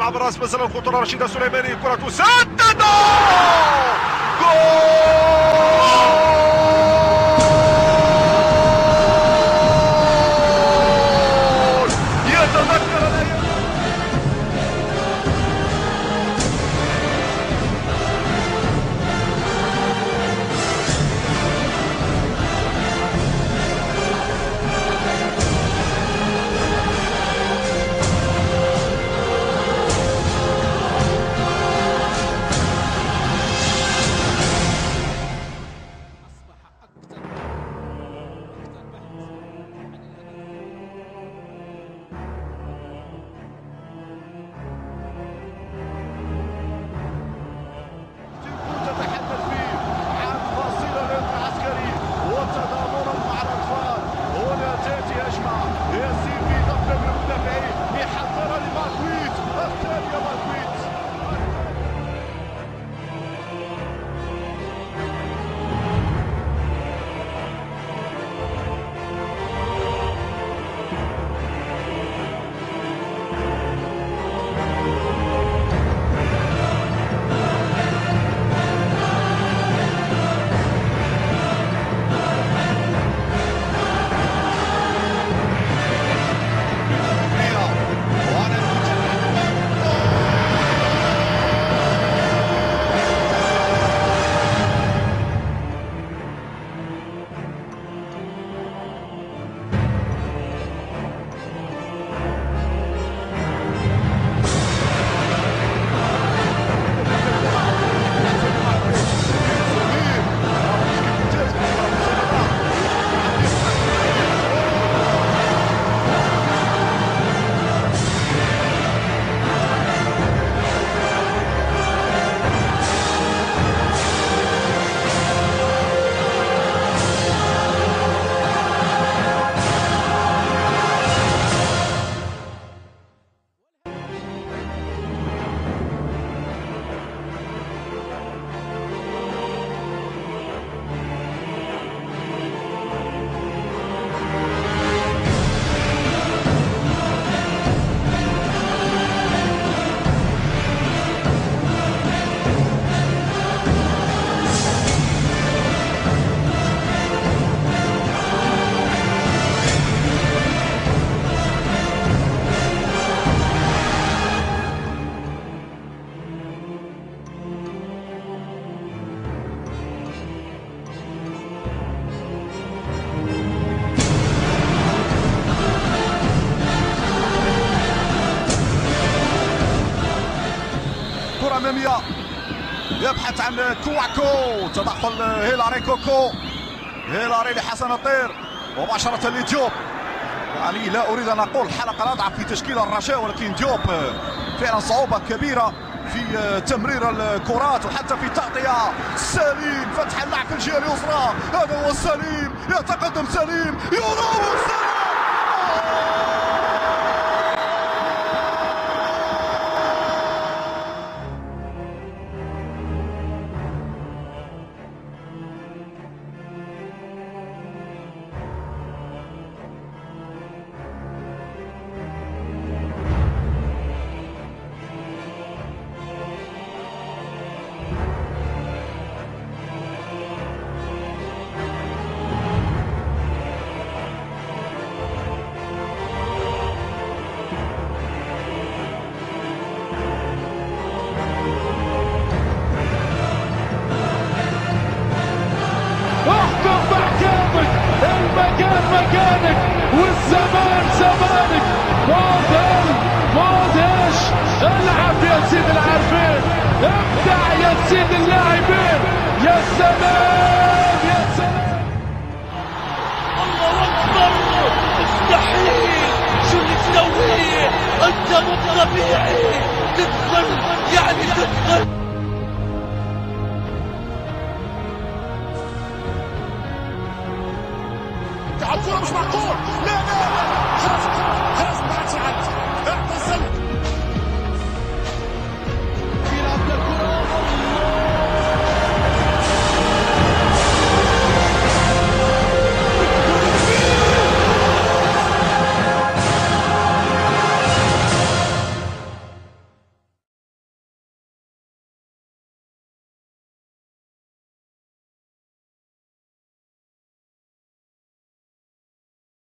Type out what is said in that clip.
تابع بالراس مثلا الخطوره رشيده سليماني كره تسدد جول أمامية يبحث عن كواكو تدخل هيلاري كوكو. هيلاري لحسن الطير. مباشرة لديوب. يعني لا أريد أن أقول الحلقة الأضعف في تشكيل الرجاء ولكن ديوب فعلا صعوبة كبيرة في تمرير الكرات وحتى في التغطية سليم فتح اللعب في الجهة اليسرى. هذا هو سليم. يتقدم سليم. يراوغ سليم سيد العارفين ابدع يا سيد اللاعبين. يا سلام يا سلام. الله أكبر. مستحيل. شو اللي تسويه أنت مو طبيعي. تدخل. يعني تدخل. الكرة مش معقول. لا لا.